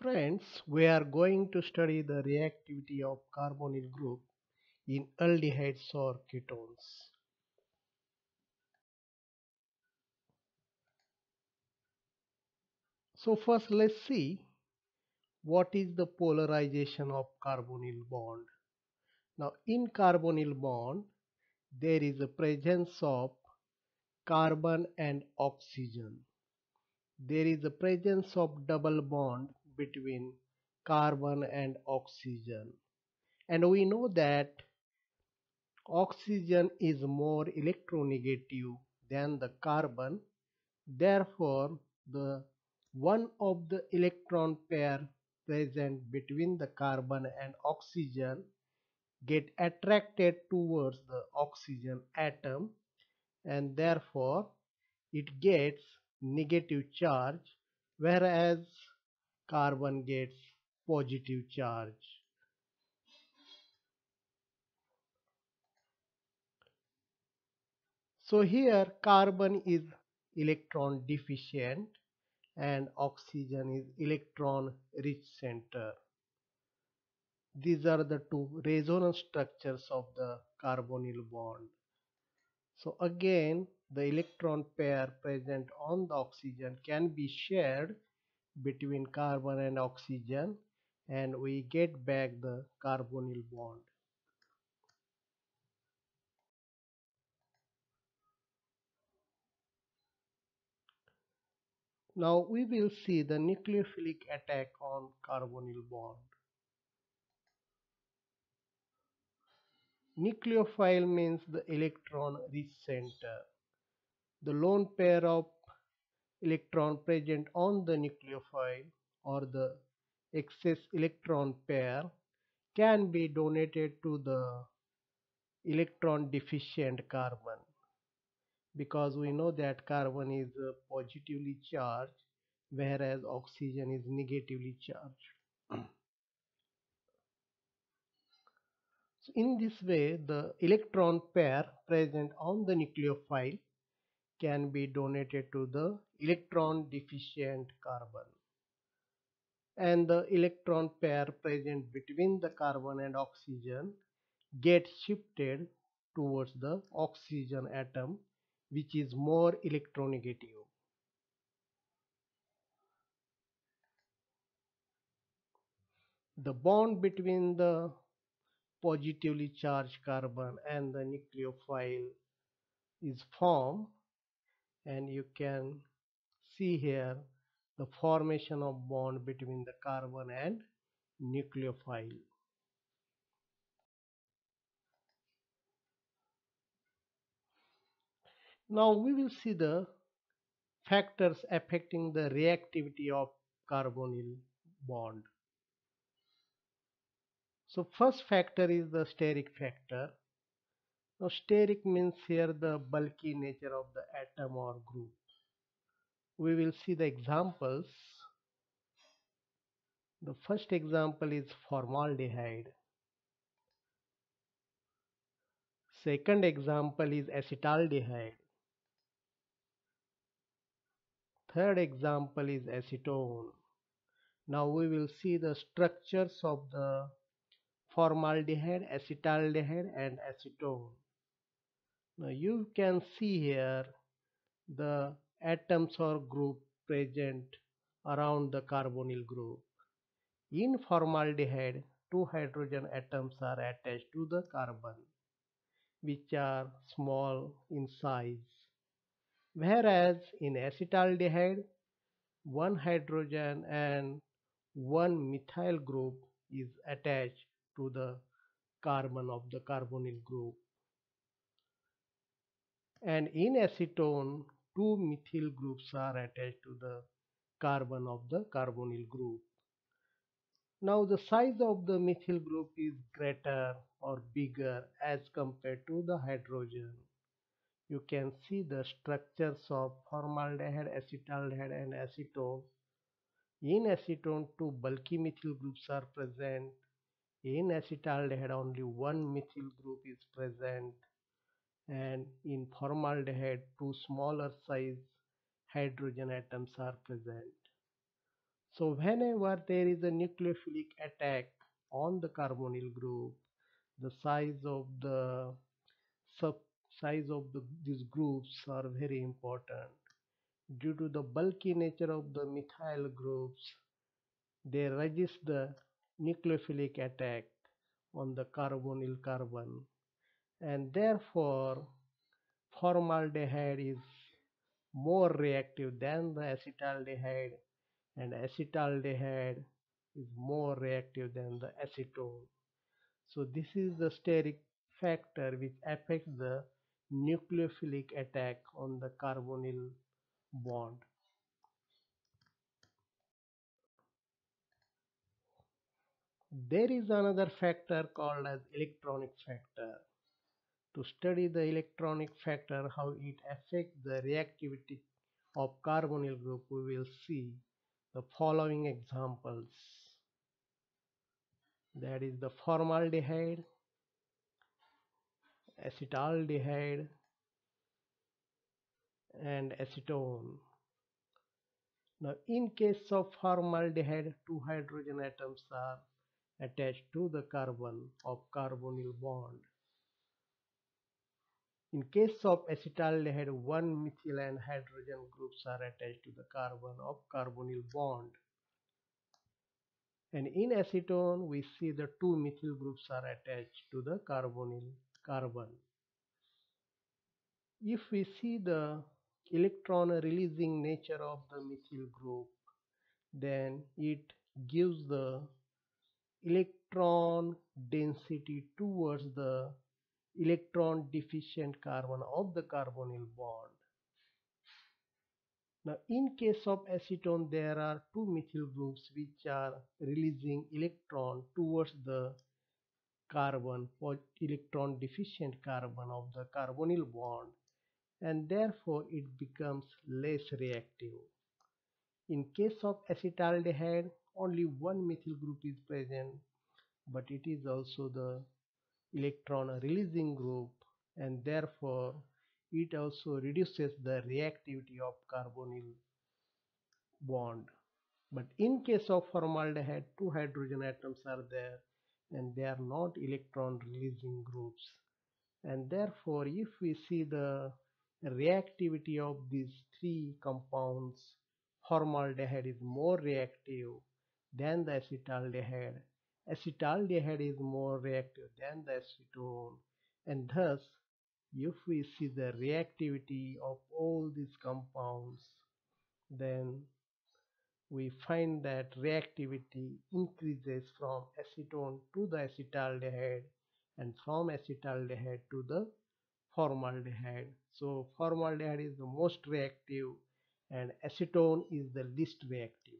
Friends, we are going to study the reactivity of carbonyl group in aldehydes or ketones. So first let's see what is the polarization of carbonyl bond. Now in carbonyl bond there is a presence of carbon and oxygen. There is a presence of double bond between carbon and oxygen. And we know that oxygen is more electronegative than the carbon. Therefore, the one of the electron pair present between the carbon and oxygen get attracted towards the oxygen atom and therefore it gets negative charge whereas carbon gets positive charge. So here carbon is electron deficient and oxygen is electron rich center. These are the two resonance structures of the carbonyl bond. So again the electron pair present on the oxygen can be shared between carbon and oxygen and we get back the carbonyl bond. Now we will see the nucleophilic attack on carbonyl bond. Nucleophile means the electron rich center. The lone pair of electron present on the nucleophile or the excess electron pair can be donated to the electron deficient carbon because we know that carbon is uh, positively charged whereas oxygen is negatively charged. so in this way the electron pair present on the nucleophile can be donated to the electron deficient carbon and the electron pair present between the carbon and oxygen get shifted towards the oxygen atom which is more electronegative. The bond between the positively charged carbon and the nucleophile is formed and you can see here the formation of bond between the carbon and nucleophile. Now we will see the factors affecting the reactivity of carbonyl bond. So first factor is the steric factor. Now steric means here the bulky nature of the atom or group. We will see the examples. The first example is formaldehyde. Second example is acetaldehyde. Third example is acetone. Now we will see the structures of the formaldehyde, acetaldehyde and acetone. Now you can see here the atoms or group present around the carbonyl group. In formaldehyde, two hydrogen atoms are attached to the carbon which are small in size whereas in acetaldehyde one hydrogen and one methyl group is attached to the carbon of the carbonyl group and in acetone two methyl groups are attached to the carbon of the carbonyl group now the size of the methyl group is greater or bigger as compared to the hydrogen you can see the structures of formaldehyde, acetaldehyde and acetone. In acetone, two bulky methyl groups are present. In acetaldehyde, only one methyl group is present. And in formaldehyde, two smaller size hydrogen atoms are present. So whenever there is a nucleophilic attack on the carbonyl group, the size of the sub size of the, these groups are very important. Due to the bulky nature of the methyl groups, they resist the nucleophilic attack on the carbonyl carbon and therefore formaldehyde is more reactive than the acetaldehyde and acetaldehyde is more reactive than the acetone. So this is the steric factor which affects the nucleophilic attack on the carbonyl bond. There is another factor called as electronic factor. To study the electronic factor, how it affects the reactivity of carbonyl group, we will see the following examples. That is the formaldehyde, acetaldehyde, and acetone. Now in case of formaldehyde, two hydrogen atoms are attached to the carbon of carbonyl bond. In case of acetaldehyde, one methyl and hydrogen groups are attached to the carbon of carbonyl bond. And in acetone, we see the two methyl groups are attached to the carbonyl carbon. If we see the electron releasing nature of the methyl group, then it gives the electron density towards the electron deficient carbon of the carbonyl bond. Now in case of acetone there are two methyl groups which are releasing electron towards the carbon for electron deficient carbon of the carbonyl bond and therefore it becomes less reactive. In case of acetaldehyde only one methyl group is present but it is also the electron releasing group and therefore it also reduces the reactivity of carbonyl bond. But in case of formaldehyde two hydrogen atoms are there and they are not electron releasing groups. And therefore if we see the reactivity of these three compounds formaldehyde is more reactive than the acetaldehyde acetaldehyde is more reactive than the acetone and thus if we see the reactivity of all these compounds then we find that reactivity increases from acetone to the acetaldehyde and from acetaldehyde to the formaldehyde so formaldehyde is the most reactive and acetone is the least reactive